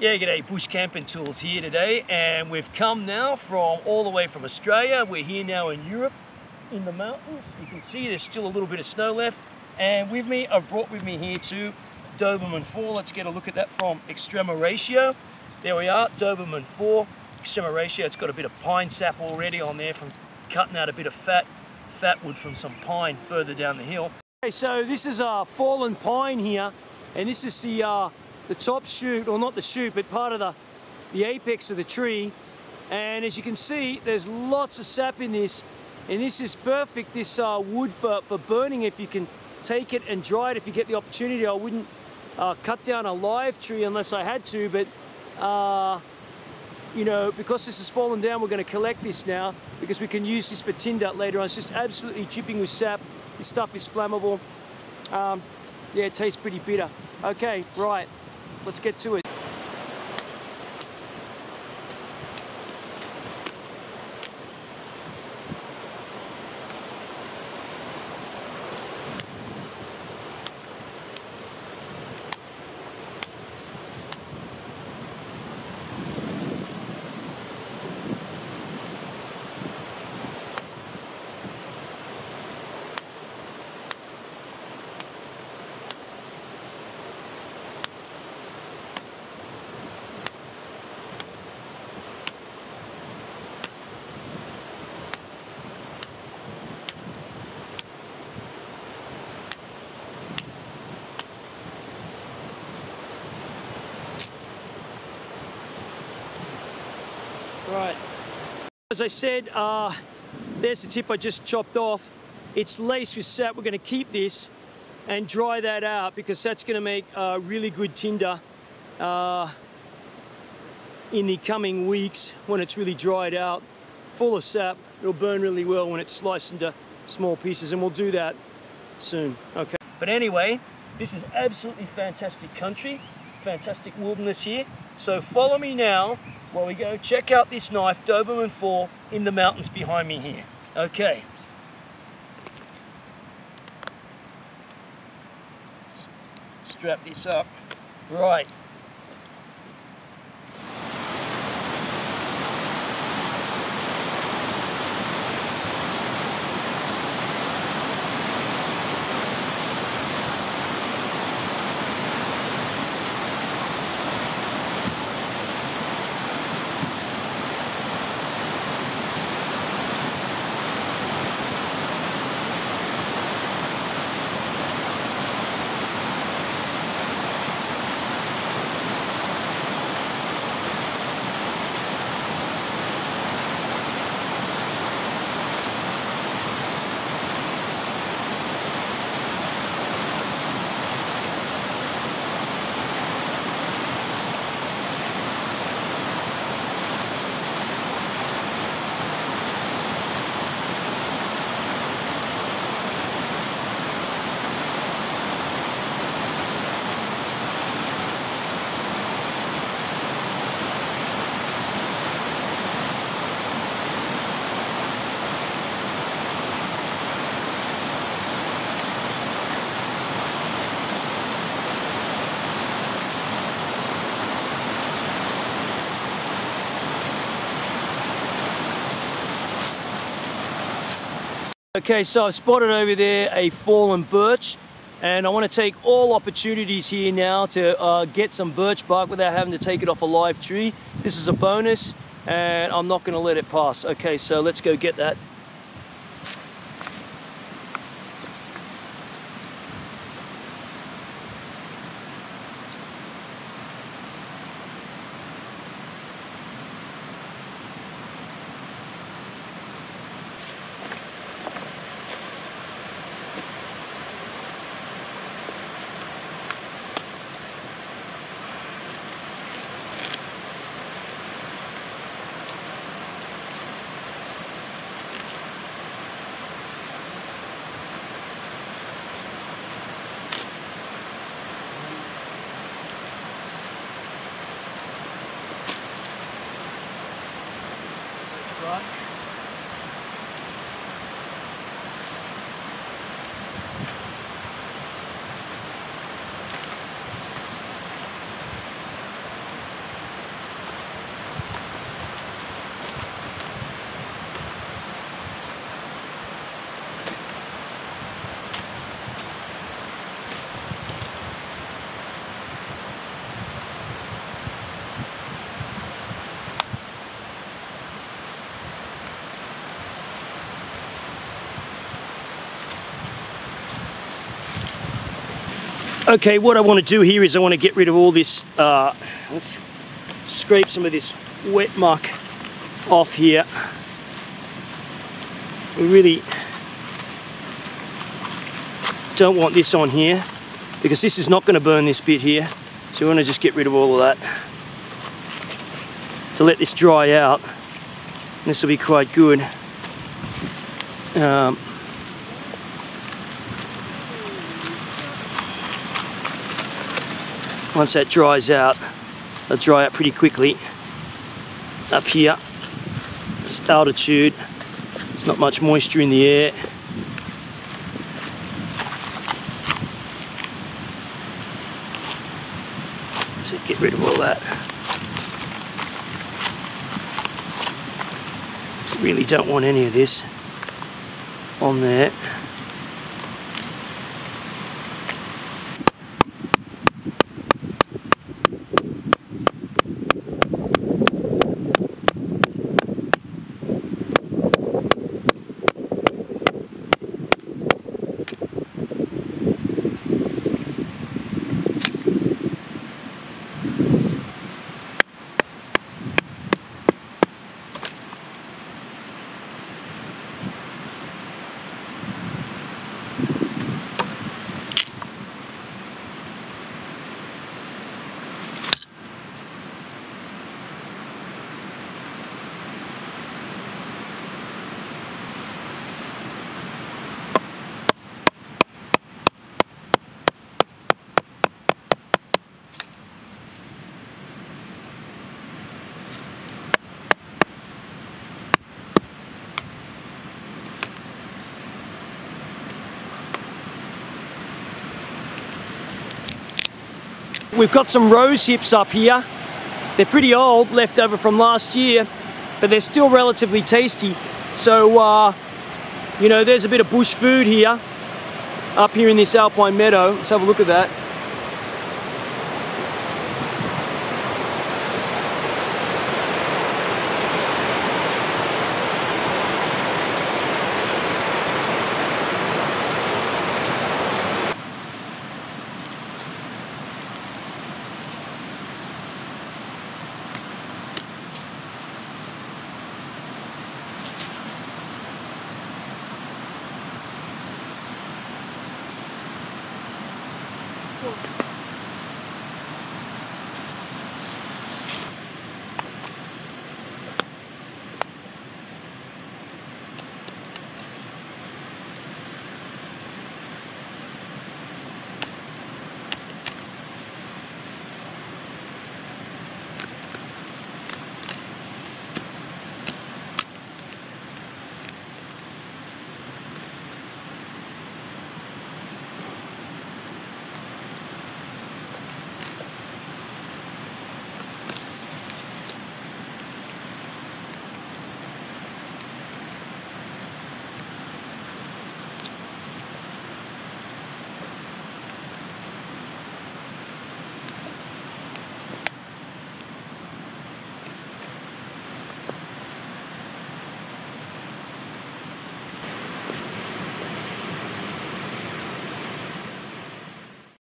Yeah, g'day, Bush Camping Tools here today, and we've come now from all the way from Australia. We're here now in Europe, in the mountains. You can see there's still a little bit of snow left, and with me, I've brought with me here too Dobermann 4. Let's get a look at that from Extrema Ratio. There we are, Dobermann 4, Extrema Ratio. It's got a bit of pine sap already on there from cutting out a bit of fat, fat wood from some pine further down the hill. Okay, so this is a fallen pine here, and this is the uh, the top shoot, or not the shoot, but part of the, the apex of the tree. And as you can see, there's lots of sap in this. And this is perfect, this uh, wood for, for burning if you can take it and dry it if you get the opportunity. I wouldn't uh, cut down a live tree unless I had to, but uh, you know, because this has fallen down, we're going to collect this now because we can use this for tinder later on. It's just absolutely dripping with sap. This stuff is flammable. Um, yeah, it tastes pretty bitter. Okay, right let's get to it. Right. As I said, uh, there's the tip I just chopped off. It's laced with sap. We're going to keep this and dry that out because that's going to make uh, really good tinder uh, in the coming weeks when it's really dried out. Full of sap. It'll burn really well when it's sliced into small pieces and we'll do that soon. Okay. But anyway, this is absolutely fantastic country. Fantastic wilderness here. So follow me now while we go check out this knife, Dobermann 4, in the mountains behind me here. Okay. Strap this up. Right. Okay, so I've spotted over there a fallen birch and I want to take all opportunities here now to uh, get some birch bark without having to take it off a live tree. This is a bonus and I'm not going to let it pass. Okay, so let's go get that. Okay, what I want to do here is I want to get rid of all this, uh, let's scrape some of this wet muck off here. We really don't want this on here because this is not going to burn this bit here. So we want to just get rid of all of that to let this dry out. This will be quite good. Um, once that dries out, they'll dry out pretty quickly. Up here, it's altitude, there's not much moisture in the air. So get rid of all that. Really don't want any of this on there. We've got some rose hips up here. They're pretty old, left over from last year, but they're still relatively tasty. So, uh, you know, there's a bit of bush food here, up here in this alpine meadow. Let's have a look at that.